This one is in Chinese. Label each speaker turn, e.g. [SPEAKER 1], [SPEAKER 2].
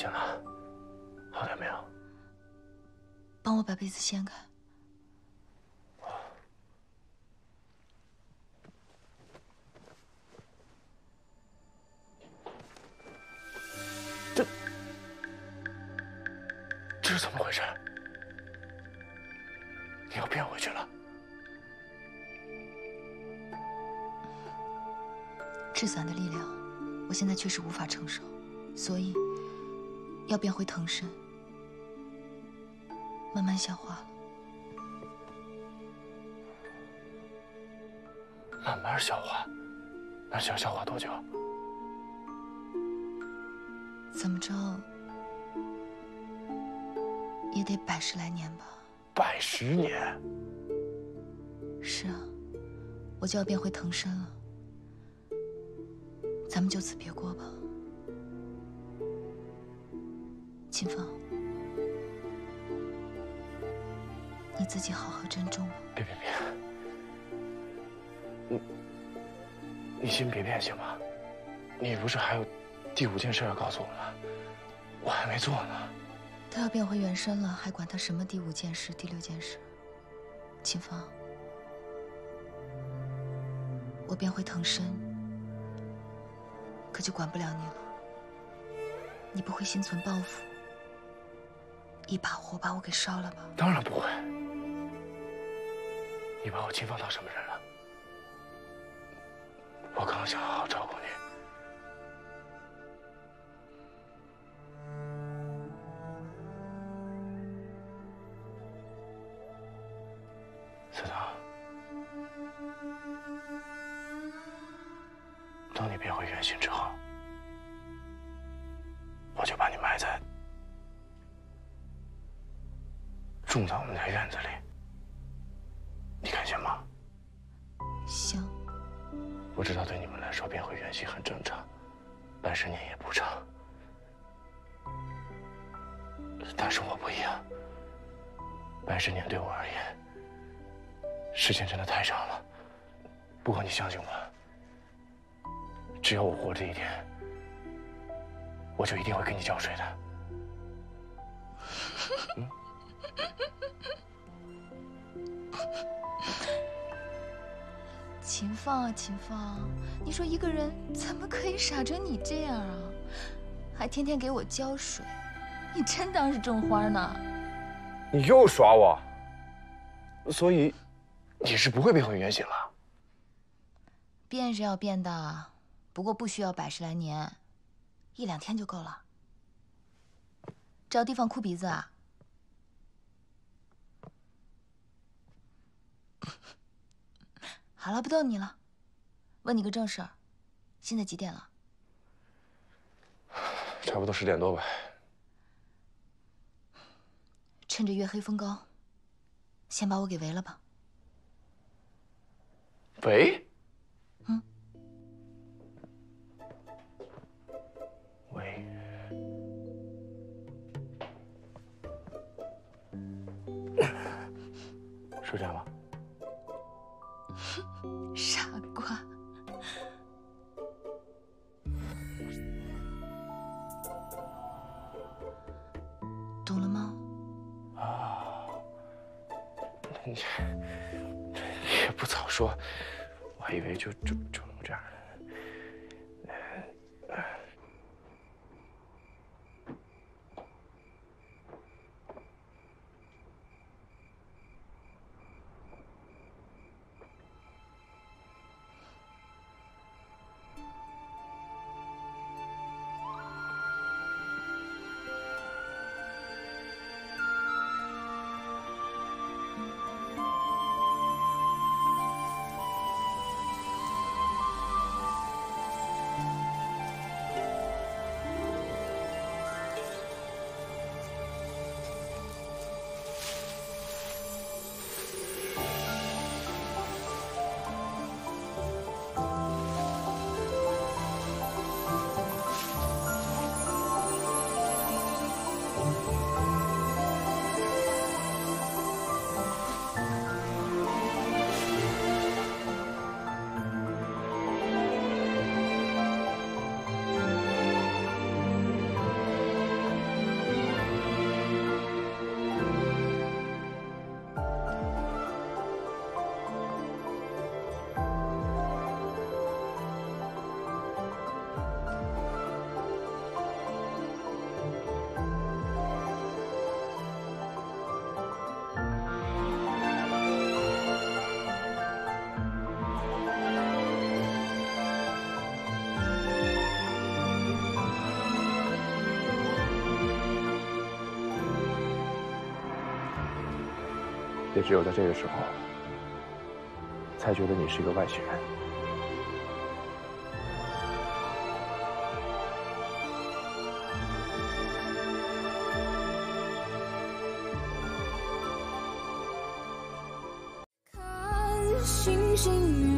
[SPEAKER 1] 醒了，好点没有？
[SPEAKER 2] 帮我把被子掀开。
[SPEAKER 1] 这这是怎么回事？你要变回去了？
[SPEAKER 2] 至伞的力量，我现在确实无法承受，所以要变回藤身，慢慢消化了。
[SPEAKER 1] 慢慢消化，那需要消化多久？
[SPEAKER 2] 怎么着，也得百十来年吧。
[SPEAKER 1] 百十年？
[SPEAKER 2] 是啊，我就要变回藤身了。咱们就此别过吧，秦风，你自己好好珍重吧。
[SPEAKER 1] 别别别，你你先别变行吗？你不是还有第五件事要告诉我吗？我还没做呢。
[SPEAKER 2] 他要变回原身了，还管他什么第五件事、第六件事？秦风，我变回藤身。可就管不了你了。你不会心存报复，一把火把我给烧了吧？
[SPEAKER 1] 当然不会。你把我秦放当什么人了？我刚想好好照顾你。思棠，当你变回原形之后。我就把你种在我们家院子里，你看行吗？
[SPEAKER 2] 行。
[SPEAKER 1] 我知道对你们来说变回原形很正常，半十年也不长，但是我不一样，半十年对我而言，时间真的太长了。不过你相信我，只要我活着一天。我就一定会给你交税的。
[SPEAKER 2] 秦放啊，秦放，你说一个人怎么可以傻成你这样啊？还天天给我浇水，你真当是种花呢？
[SPEAKER 1] 你又耍我，所以你是不会变回原形了。
[SPEAKER 2] 变是要变的，不过不需要百十来年。一两天就够了，找地方哭鼻子啊！好了，不逗你了，问你个正事儿，现在几点了？
[SPEAKER 1] 差不多十点多吧。
[SPEAKER 2] 趁着月黑风高，先把我给围了吧。
[SPEAKER 1] 围？是这样吗？
[SPEAKER 2] 傻瓜，懂了吗？
[SPEAKER 1] 啊，你 也不早说，我还以为就就就能这样。也只有在这个时候，才觉得你是一个外星人。看星星雨。